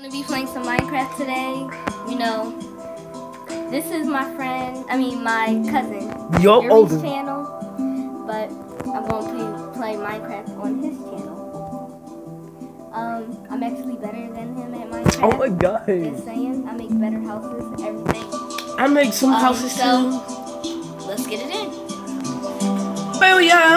gonna be playing some Minecraft today. You know, this is my friend, I mean my cousin. Your Yuri's older. channel, but I'm going to play Minecraft on his channel. Um, I'm actually better than him at Minecraft. Oh my god. Just saying, I make better houses everything. I make some Um, houses so- too. Let's get it in. Booyah!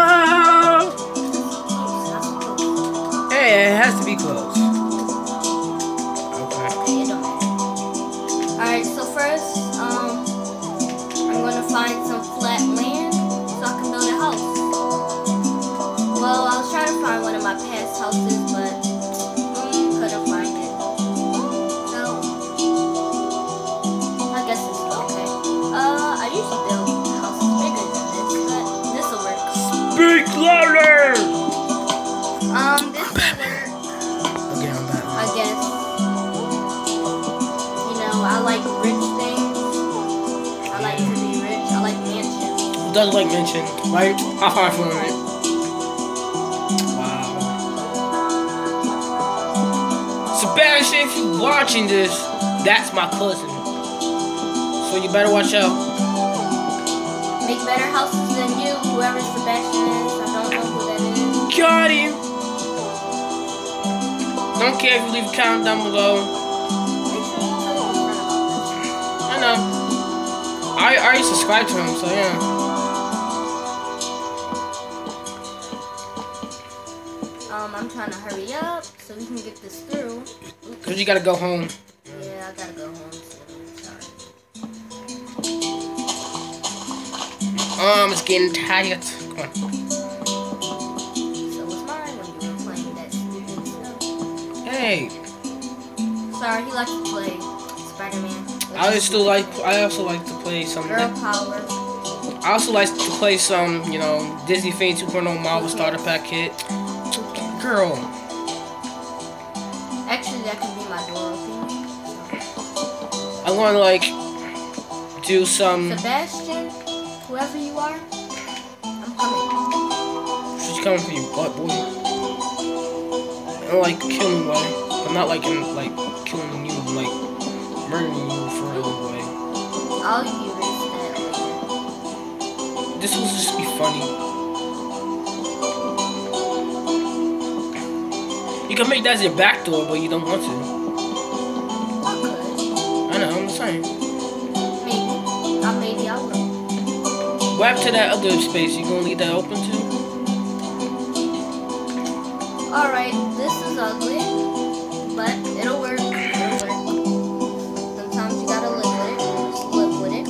Speak louder! Um, this will work. Okay, I'm back. I guess. You know, I like rich things. I like to be rich. I like mansions. Who does like mention, right? High five for it. Wow. Sebastian, if you're watching this, that's my cousin. So you better watch out. Make better houses than you, whoever Sebastian is. I don't know who that is. Got him. Don't care if you leave a comment down below. Make sure you tell your friend about I know. I I already subscribed to him, so yeah. Um, I'm trying to hurry up so we can get this through. Oops. Cause you gotta go home. Yeah, I gotta go home. Sorry. Um, it's getting tired. Come on. So was mine when you were playing that stupid stuff. Hey, Sorry, he likes to play Spider-Man. I still like. I also like to play some. Girl power. I also like to play some, you know, Disney Fame 2.0 Marvel Starter Pack kit. Girl, Actually, that could be my door opening. I want to like do some. Sebastian, whoever you are, I'm coming. She's coming for you, butt, boy. I don't like killing way. I'm not like in like killing you, like murdering you for real way. I'll use that later. This will just be funny. You can make that as your back door, but you don't want to. I could. I know, I'm saying. Will. What to that other space? You gonna leave that open too? Alright, this is ugly, but it'll work. It'll work. Sometimes you gotta live with it. Just live with it.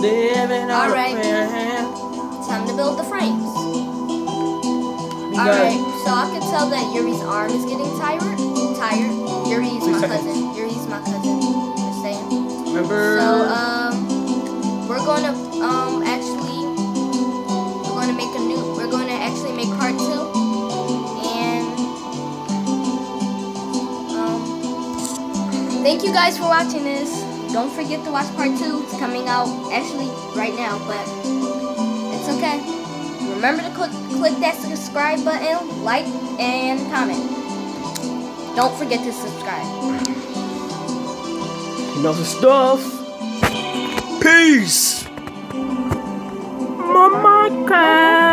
Living All right. right. Time to build the frames. Alright, so I can tell that Yuri's arm is getting tired. Tired. Yuri's my cousin. Yuri's my cousin. Just saying. remember. So, um, thank you guys for watching this. Don't forget to watch part two. It's coming out actually right now, but it's okay. Remember to click, click that subscribe button, like, and comment. Don't forget to subscribe. you stuff. Peace. Minecraft.